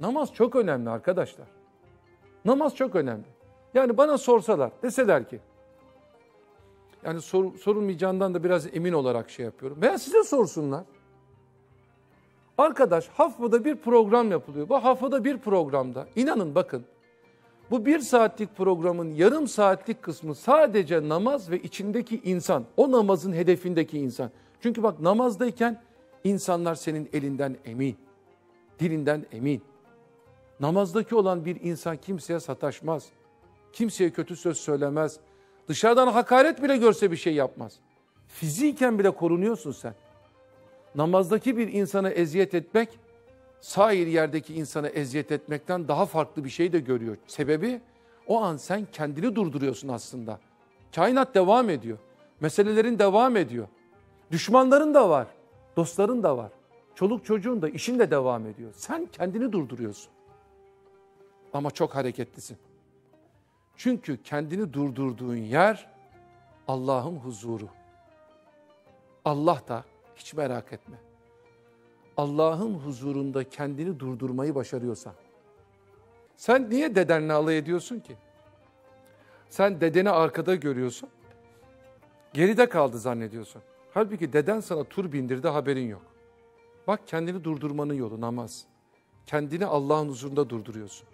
Namaz çok önemli arkadaşlar. Namaz çok önemli. Yani bana sorsalar, deseler ki, yani sor, sorulmayacağından da biraz emin olarak şey yapıyorum. Veya size sorsunlar. Arkadaş haftada bir program yapılıyor. Bu haftada bir programda inanın bakın bu bir saatlik programın yarım saatlik kısmı sadece namaz ve içindeki insan. O namazın hedefindeki insan. Çünkü bak namazdayken insanlar senin elinden emin. Dilinden emin. Namazdaki olan bir insan kimseye sataşmaz. Kimseye kötü söz söylemez. Dışarıdan hakaret bile görse bir şey yapmaz. Fiziken bile korunuyorsun sen. Namazdaki bir insana eziyet etmek, sair yerdeki insana eziyet etmekten daha farklı bir şey de görüyor. Sebebi o an sen kendini durduruyorsun aslında. Kainat devam ediyor. Meselelerin devam ediyor. Düşmanların da var, dostların da var. Çoluk çocuğun da işin de devam ediyor. Sen kendini durduruyorsun. Ama çok hareketlisin. Çünkü kendini durdurduğun yer Allah'ın huzuru. Allah da hiç merak etme. Allah'ın huzurunda kendini durdurmayı başarıyorsa. Sen niye dedenle alay ediyorsun ki? Sen dedeni arkada görüyorsun. Geride kaldı zannediyorsun. Halbuki deden sana tur bindirdi haberin yok. Bak kendini durdurmanın yolu namaz. Kendini Allah'ın huzurunda durduruyorsun.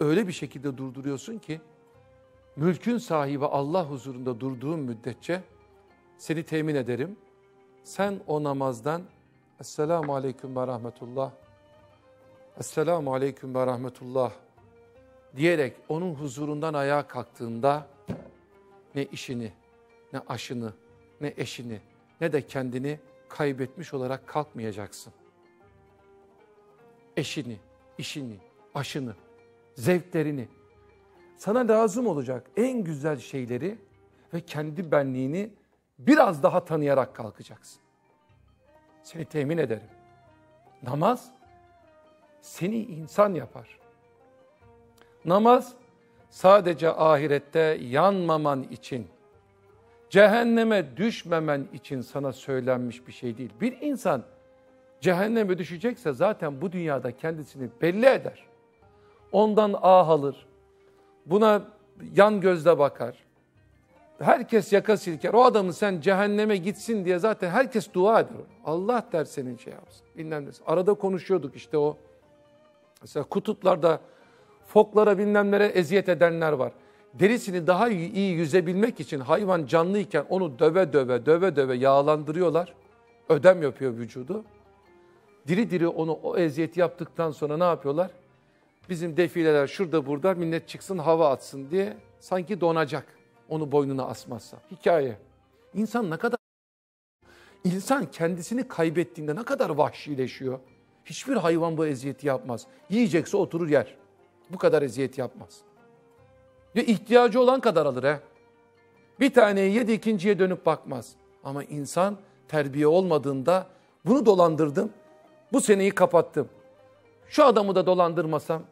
Öyle bir şekilde durduruyorsun ki mülkün sahibi Allah huzurunda durduğun müddetçe seni temin ederim. Sen o namazdan Esselamu Aleyküm ve Rahmetullah Esselamu Aleyküm ve Rahmetullah diyerek onun huzurundan ayağa kalktığında ne işini, ne aşını, ne eşini, ne de kendini kaybetmiş olarak kalkmayacaksın. Eşini, işini, aşını, zevklerini, sana lazım olacak en güzel şeyleri ve kendi benliğini biraz daha tanıyarak kalkacaksın. Seni temin ederim. Namaz seni insan yapar. Namaz sadece ahirette yanmaman için, cehenneme düşmemen için sana söylenmiş bir şey değil. Bir insan cehenneme düşecekse zaten bu dünyada kendisini belli eder. Ondan ah alır, buna yan gözle bakar. Herkes yaka silker. O adamı sen cehenneme gitsin diye zaten herkes dua eder. Allah der senin şey yapsın. Bilmem ne. Arada konuşuyorduk işte o. Mesela kutuplarda foklara bilmemlere eziyet edenler var. Derisini daha iyi yüzebilmek için hayvan canlıyken onu döve döve döve döve yağlandırıyorlar. Ödem yapıyor vücudu. Diri diri onu o eziyeti yaptıktan sonra ne yapıyorlar? Bizim defileler şurada burada millet çıksın hava atsın diye sanki donacak onu boynuna asmazsa. Hikaye. İnsan ne kadar İnsan kendisini kaybettiğinde ne kadar vahşileşiyor. Hiçbir hayvan bu eziyeti yapmaz. Yiyecekse oturur yer. Bu kadar eziyet yapmaz. Ve ihtiyacı olan kadar alır he. Bir taneyi yedi ikinciye dönüp bakmaz. Ama insan terbiye olmadığında bunu dolandırdım. Bu seneyi kapattım. Şu adamı da dolandırmasam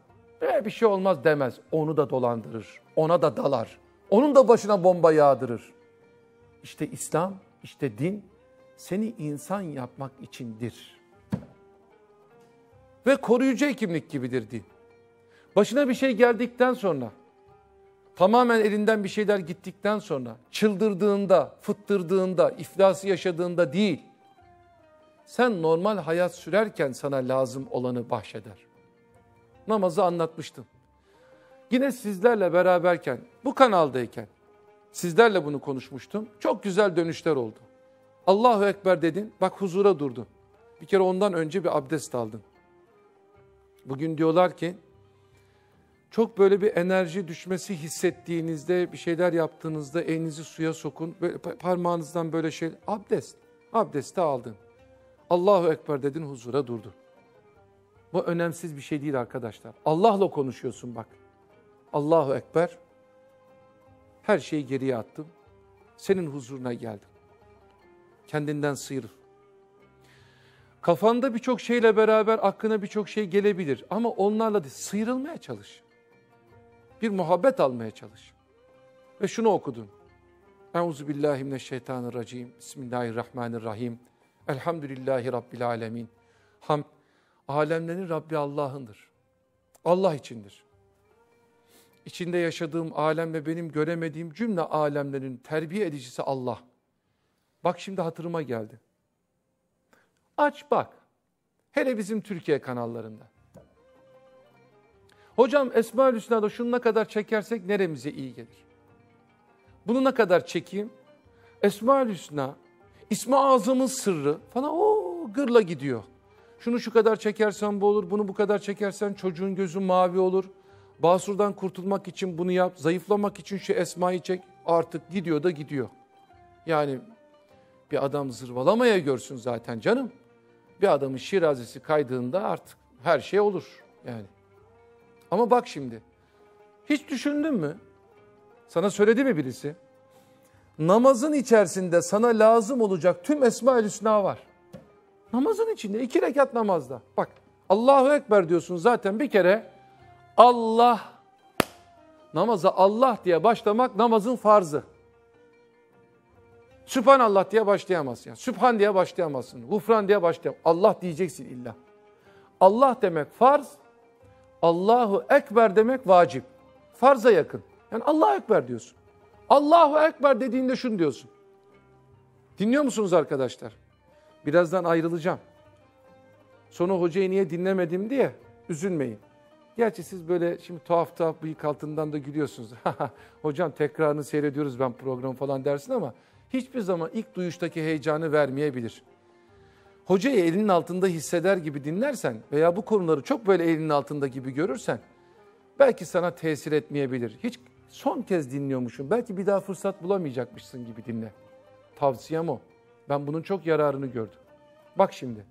e, bir şey olmaz demez. Onu da dolandırır. Ona da dalar. Onun da başına bomba yağdırır. İşte İslam, işte din seni insan yapmak içindir. Ve koruyucu hekimlik gibidir din. Başına bir şey geldikten sonra, tamamen elinden bir şeyler gittikten sonra, çıldırdığında, fıttırdığında, iflası yaşadığında değil, sen normal hayat sürerken sana lazım olanı bahşeder. Namazı anlatmıştım. Yine sizlerle beraberken, bu kanaldayken sizlerle bunu konuşmuştum. Çok güzel dönüşler oldu. Allahu Ekber dedin, bak huzura durdun. Bir kere ondan önce bir abdest aldın. Bugün diyorlar ki, çok böyle bir enerji düşmesi hissettiğinizde, bir şeyler yaptığınızda elinizi suya sokun. Böyle parmağınızdan böyle şey, abdest. Abdesti aldın. Allahu Ekber dedin, huzura durdun. Bu önemsiz bir şey değil arkadaşlar. Allah'la konuşuyorsun bak. Allahu Ekber. Her şeyi geriye attım. Senin huzuruna geldim. Kendinden sıyrıl. Kafanda birçok şeyle beraber aklına birçok şey gelebilir ama onlarla da sıyrılmaya çalış. Bir muhabbet almaya çalış. Ve şunu okudum. Euzu billahi mineşşeytanirracim. Bismillahirrahmanirrahim. Elhamdülillahi rabbil alamin. Hamd alemlerin Rabbi Allah'ındır. Allah içindir. İçinde yaşadığım alem ve benim göremediğim cümle alemlerin terbiye edicisi Allah. Bak şimdi hatırıma geldi. Aç bak. Hele bizim Türkiye kanallarında. Hocam Esma-ül Hüsna'da şunu ne kadar çekersek neremize iyi gelir? Bunu ne kadar çekeyim? Esma-ül Hüsna, İsmi Azam'ın sırrı falan o gırla gidiyor. Şunu şu kadar çekersen bu olur, bunu bu kadar çekersen çocuğun gözü mavi olur. Basur'dan kurtulmak için bunu yap, zayıflamak için şu Esma'yı çek. Artık gidiyor da gidiyor. Yani bir adam zırvalamaya görsün zaten canım. Bir adamın şirazesi kaydığında artık her şey olur yani. Ama bak şimdi, hiç düşündün mü? Sana söyledi mi birisi? Namazın içerisinde sana lazım olacak tüm Esma-ül Hüsna var. Namazın içinde, iki rekat namazda. Bak, Allahu Ekber diyorsun zaten bir kere Allah, namaza Allah diye başlamak namazın farzı. Sübhanallah diye başlayamazsın. Yani. Sübhan diye başlayamazsın. Gufran diye başlayamazsın. Allah diyeceksin illa. Allah demek farz, Allahu Ekber demek vacip. Farza yakın. Yani Allahu Ekber diyorsun. Allahu Ekber dediğinde şunu diyorsun. Dinliyor musunuz arkadaşlar? Birazdan ayrılacağım. Sonra hocayı niye dinlemedim diye üzülmeyin. Gerçi siz böyle şimdi tuhaf tuhaf bıyık altından da gülüyorsunuz. Hocam tekrarını seyrediyoruz ben program falan dersin ama hiçbir zaman ilk duyuştaki heyecanı vermeyebilir. Hocayı elinin altında hisseder gibi dinlersen veya bu konuları çok böyle elinin altında gibi görürsen belki sana tesir etmeyebilir. Hiç son kez dinliyormuşum. Belki bir daha fırsat bulamayacakmışsın gibi dinle. Tavsiyem o. Ben bunun çok yararını gördüm. Bak şimdi.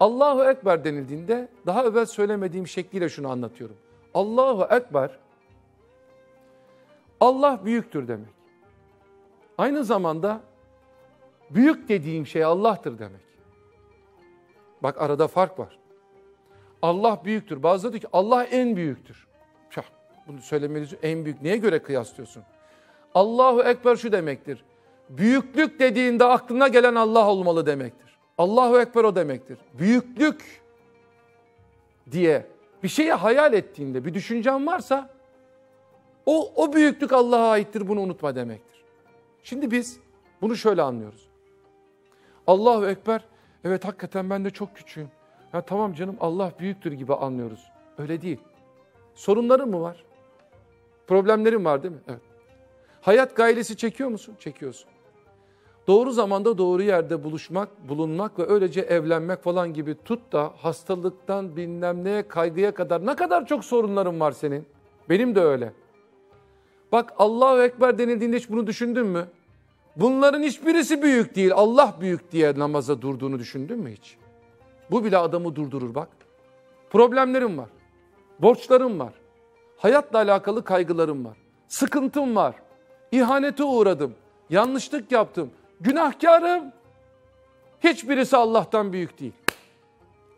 Allahu Ekber denildiğinde daha evvel söylemediğim şekliyle şunu anlatıyorum. Allahu Ekber Allah büyüktür demek. Aynı zamanda büyük dediğim şey Allah'tır demek. Bak arada fark var. Allah büyüktür. Bazıları diyor ki Allah en büyüktür. Bunu söylemeliyiz. En büyük neye göre kıyaslıyorsun? Allahu Ekber şu demektir. Büyüklük dediğinde aklına gelen Allah olmalı demektir. Allahu Ekber o demektir. Büyüklük diye bir şeyi hayal ettiğinde bir düşüncen varsa o, o büyüklük Allah'a aittir bunu unutma demektir. Şimdi biz bunu şöyle anlıyoruz. Allahu Ekber evet hakikaten ben de çok küçüğüm. Ya tamam canım Allah büyüktür gibi anlıyoruz. Öyle değil. Sorunların mı var? Problemlerin var değil mi? Evet. Hayat gailesi çekiyor musun? Çekiyorsun. Doğru zamanda doğru yerde buluşmak, bulunmak ve öylece evlenmek falan gibi tut da hastalıktan bilmem neye kaygıya kadar ne kadar çok sorunların var senin. Benim de öyle. Bak Allahu Ekber denildiğinde hiç bunu düşündün mü? Bunların hiçbirisi büyük değil. Allah büyük diye namaza durduğunu düşündün mü hiç? Bu bile adamı durdurur bak. Problemlerim var. Borçlarım var. Hayatla alakalı kaygılarım var. Sıkıntım var. İhanete uğradım. Yanlışlık yaptım. Günahkarım. Hiçbirisi Allah'tan büyük değil.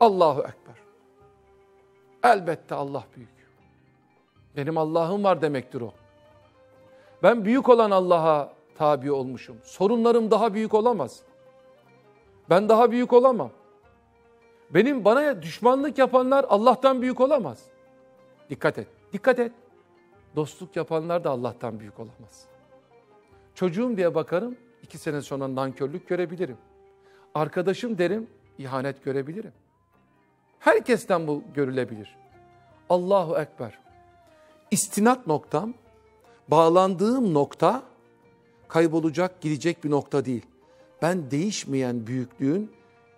Allahu Ekber. Elbette Allah büyük. Benim Allah'ım var demektir o. Ben büyük olan Allah'a tabi olmuşum. Sorunlarım daha büyük olamaz. Ben daha büyük olamam. Benim bana düşmanlık yapanlar Allah'tan büyük olamaz. Dikkat et, dikkat et. Dostluk yapanlar da Allah'tan büyük olamaz. Çocuğum diye bakarım, iki sene sonra nankörlük görebilirim. Arkadaşım derim, ihanet görebilirim. Herkesten bu görülebilir. Allahu Ekber. İstinat noktam, bağlandığım nokta kaybolacak, gidecek bir nokta değil. Ben değişmeyen büyüklüğün,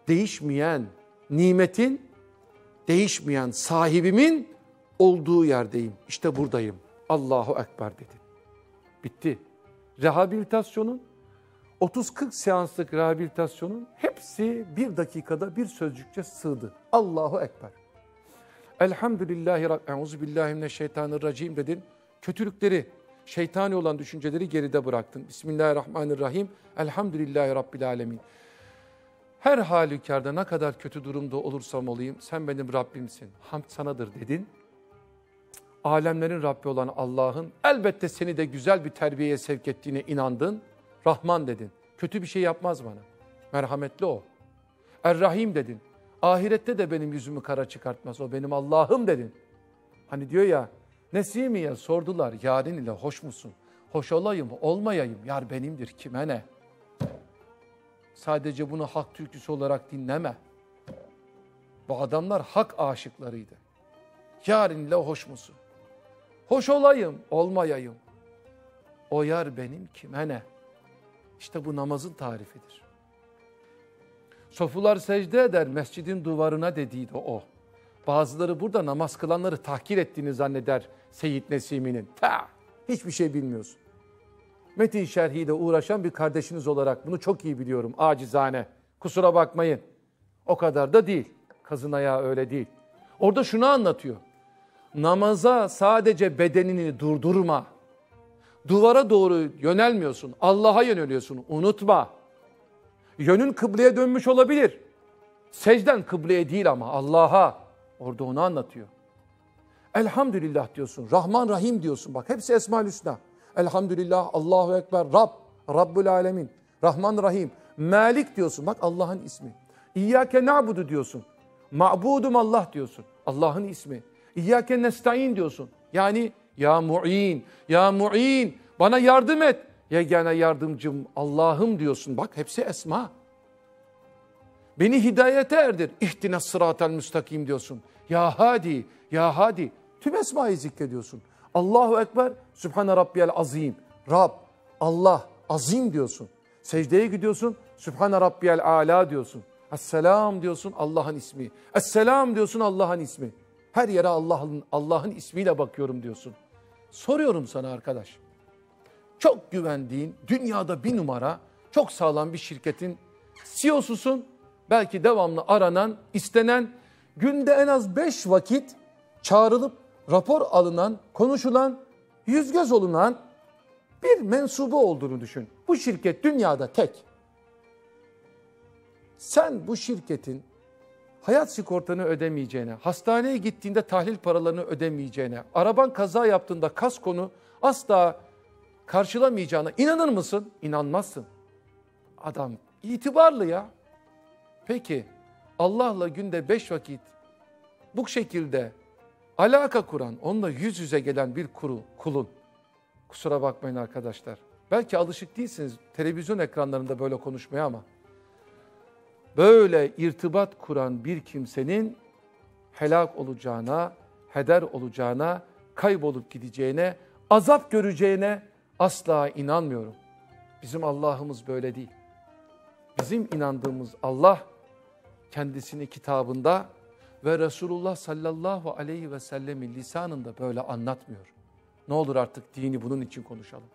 değişmeyen nimetin, değişmeyen sahibimin olduğu yerdeyim. İşte buradayım. Allahu Ekber dedi. Bitti. Rehabilitasyonun 30-40 seanslık rehabilitasyonun hepsi bir dakikada bir sözcükçe sığdı. Allahu Ekber. Elhamdülillahi Euzubillahimineşşeytanirracim dedin. Kötülükleri, şeytani olan düşünceleri geride bıraktın. Bismillahirrahmanirrahim. Elhamdülillahi Rabbil alemin. Her halükarda ne kadar kötü durumda olursam olayım sen benim Rabbimsin. Hamd sanadır dedin. Alemlerin Rabbi olan Allah'ın elbette seni de güzel bir terbiyeye sevk ettiğine inandın. Rahman dedin. Kötü bir şey yapmaz bana. Merhametli o. Er-Rahim dedin. Ahirette de benim yüzümü kara çıkartmaz. O benim Allah'ım dedin. Hani diyor ya Nesimi'ye sordular yarın ile hoş musun? Hoş olayım olmayayım yar benimdir kime ne? Sadece bunu hak türküsü olarak dinleme. Bu adamlar hak aşıklarıydı. Yarın ile hoş musun? Hoş olayım olmayayım. O yar benim kime ne? İşte bu namazın tarifidir. Sofular secde eder mescidin duvarına dediydi o. Bazıları burada namaz kılanları tahkir ettiğini zanneder Seyyid Nesimi'nin. Ta, hiçbir şey bilmiyorsun. Metin şerhiyle uğraşan bir kardeşiniz olarak bunu çok iyi biliyorum acizane. Kusura bakmayın. O kadar da değil. Kazın ayağı öyle değil. Orada şunu anlatıyor. Namaza sadece bedenini durdurma. Duvara doğru yönelmiyorsun. Allah'a yöneliyorsun. Unutma. Yönün kıbleye dönmüş olabilir. Secden kıbleye değil ama Allah'a. Orada onu anlatıyor. Elhamdülillah diyorsun. Rahman Rahim diyorsun. Bak hepsi Esma-ül Hüsna. Elhamdülillah, Allahu Ekber, Rab, Rabbul Alemin, Rahman Rahim. Malik diyorsun. Bak Allah'ın ismi. İyyâke na'budu diyorsun. Ma'budum Allah diyorsun. Allah'ın ismi. İyyâke nestaîn diyorsun. Yani ya mu'in, ya mu'in bana yardım et. Yegane yardımcım Allah'ım diyorsun. Bak hepsi esma. Beni hidayete erdir. İhtine sıratel müstakim diyorsun. Ya hadi, ya hadi. Tüm esmayı zikrediyorsun. Allahu Ekber, Sübhane Rabbiyel Azim. Rab, Allah, azim diyorsun. Secdeye gidiyorsun, Sübhane Rabbiyel Ala diyorsun. Esselam diyorsun Allah'ın ismi. Esselam diyorsun Allah'ın ismi. Her yere Allah'ın Allah'ın ismiyle bakıyorum diyorsun. Soruyorum sana arkadaş. Çok güvendiğin, dünyada bir numara, çok sağlam bir şirketin CEO'susun. Belki devamlı aranan, istenen, günde en az beş vakit çağrılıp rapor alınan, konuşulan, yüz göz olunan bir mensubu olduğunu düşün. Bu şirket dünyada tek. Sen bu şirketin hayat sigortanı ödemeyeceğine, hastaneye gittiğinde tahlil paralarını ödemeyeceğine, araban kaza yaptığında kaskonu asla karşılamayacağına inanır mısın? İnanmazsın. Adam itibarlı ya. Peki Allah'la günde beş vakit bu şekilde alaka kuran, onunla yüz yüze gelen bir kuru, kulun. Kusura bakmayın arkadaşlar. Belki alışık değilsiniz televizyon ekranlarında böyle konuşmaya ama böyle irtibat kuran bir kimsenin helak olacağına, heder olacağına, kaybolup gideceğine, azap göreceğine asla inanmıyorum. Bizim Allah'ımız böyle değil. Bizim inandığımız Allah kendisini kitabında ve Resulullah sallallahu aleyhi ve sellemin lisanında böyle anlatmıyor. Ne olur artık dini bunun için konuşalım.